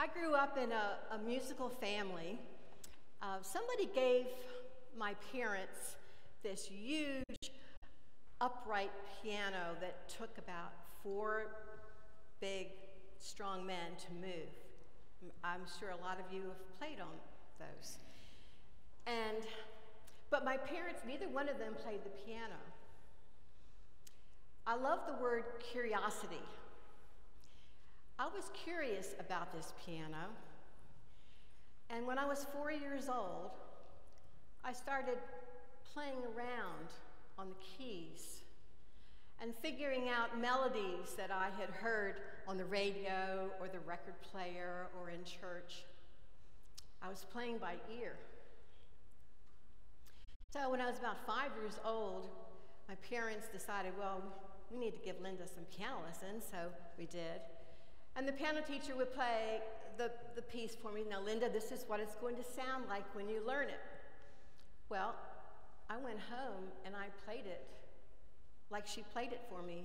I grew up in a, a musical family. Uh, somebody gave my parents this huge upright piano that took about four big, strong men to move. I'm sure a lot of you have played on those. And, but my parents, neither one of them played the piano. I love the word curiosity. I was curious about this piano, and when I was four years old, I started playing around on the keys and figuring out melodies that I had heard on the radio or the record player or in church. I was playing by ear. So when I was about five years old, my parents decided, well, we need to give Linda some piano lessons, so we did. And the piano teacher would play the, the piece for me. Now, Linda, this is what it's going to sound like when you learn it. Well, I went home and I played it like she played it for me,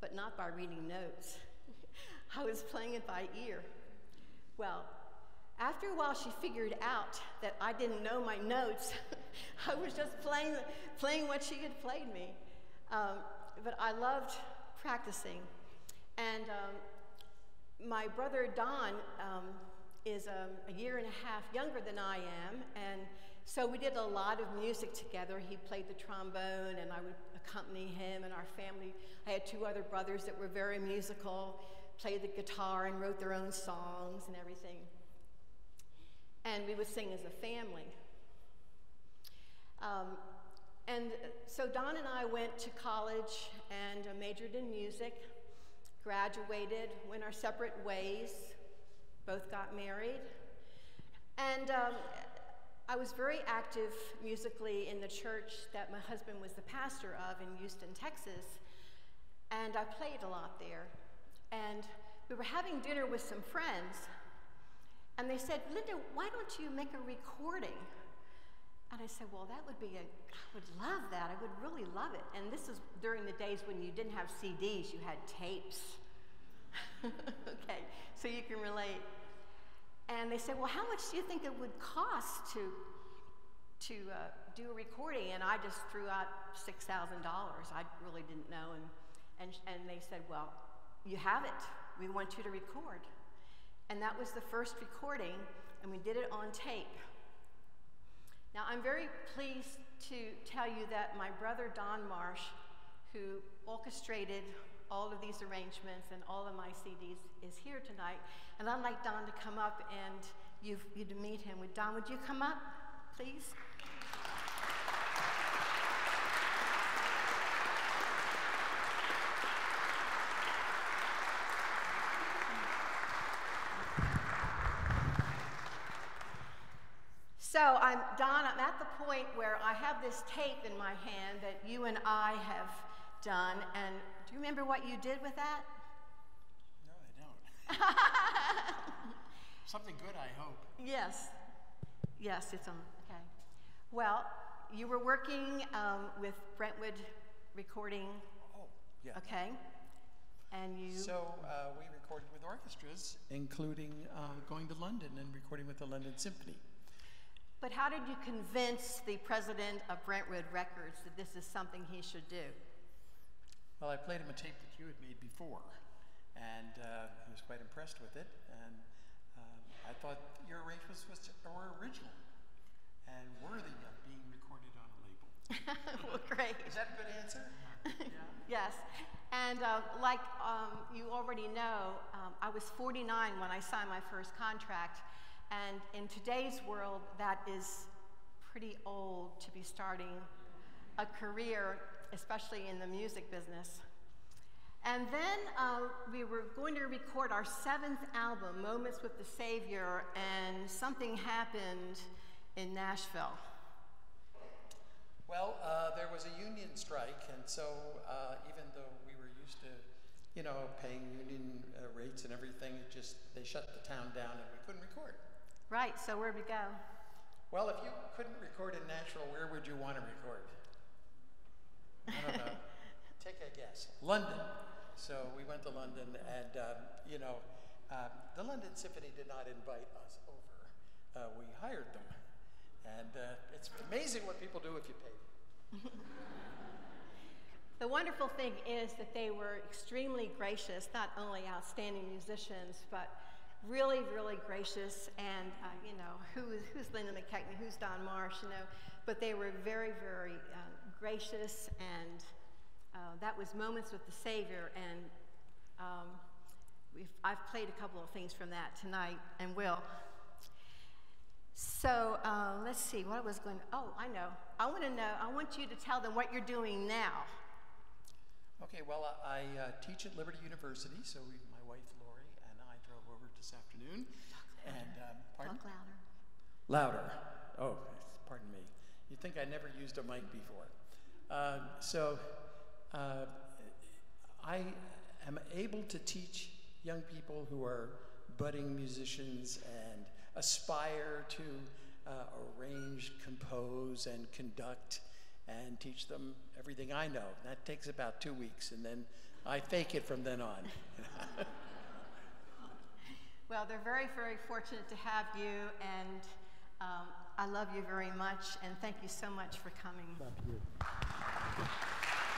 but not by reading notes. I was playing it by ear. Well, after a while, she figured out that I didn't know my notes. I was just playing, playing what she had played me. Um, but I loved practicing. And um, my brother Don um, is um, a year and a half younger than I am, and so we did a lot of music together. He played the trombone, and I would accompany him and our family. I had two other brothers that were very musical, played the guitar and wrote their own songs and everything. And we would sing as a family. Um, and so Don and I went to college and majored in music, graduated, went our separate ways, both got married. And um, I was very active musically in the church that my husband was the pastor of in Houston, Texas. And I played a lot there. And we were having dinner with some friends. And they said, Linda, why don't you make a recording? And I said, well, that would be a, I would love that. I would really love it. And this is during the days when you didn't have CDs, you had tapes. okay, so you can relate. And they said, well, how much do you think it would cost to, to uh, do a recording? And I just threw out $6,000. I really didn't know. And, and, and they said, well, you have it. We want you to record. And that was the first recording, and we did it on tape. Now, I'm very pleased to tell you that my brother Don Marsh, who orchestrated all of these arrangements and all of my CDs, is here tonight. And I'd like Don to come up and you, you to meet him. Don, would you come up, please? So I'm, Don, I'm at the point where I have this tape in my hand that you and I have done. And do you remember what you did with that? No, I don't. Something good, I hope. Yes. Yes, it's on. Okay. Well, you were working um, with Brentwood Recording. Oh, yeah. Okay. And you. So uh, we recorded with orchestras, including uh, going to London and recording with the London Symphony. But how did you convince the president of Brentwood Records that this is something he should do? Well, I played him a tape that you had made before, and uh, he was quite impressed with it. And um, I thought your arrangements was, were original and worthy of being recorded on a label. well, great. Is that a good answer? yes. And uh, like um, you already know, um, I was 49 when I signed my first contract. And in today's world, that is pretty old to be starting a career, especially in the music business. And then uh, we were going to record our seventh album, Moments with the Savior, and something happened in Nashville. Well, uh, there was a union strike, and so uh, even though we were used to, you know, paying union uh, rates and everything, it just they shut the town down and we couldn't record. Right, so where'd we go? Well, if you couldn't record in Nashville, where would you want to record? I don't know. Take a guess. London. So we went to London, and um, you know, Uh, the London Symphony did not invite us over. Uh, we hired them. And uh, it's amazing what people do if you pay them. The wonderful thing is that they were extremely gracious, not only outstanding musicians, but really, really gracious. And, uh, you know, who is, who's Linda McKechnie, who's Don Marsh, you know, but they were very, very uh, gracious. And uh, that was Moments with the Savior. And um, I've played a couple of things from that tonight and will. So uh, let's see what I was going. Oh, I know. I want to know. I want you to tell them what you're doing now. Okay, well, I uh, teach at Liberty University, so we, my wife Lori and I drove over this afternoon. And um, pardon? Talk louder. Louder. Oh, pardon me. You'd think I never used a mic before. Uh, so uh, I am able to teach young people who are budding musicians and aspire to uh, arrange, compose, and conduct and teach them everything I know. That takes about two weeks, and then I fake it from then on. well, they're very, very fortunate to have you, and um, I love you very much, and thank you so much for coming.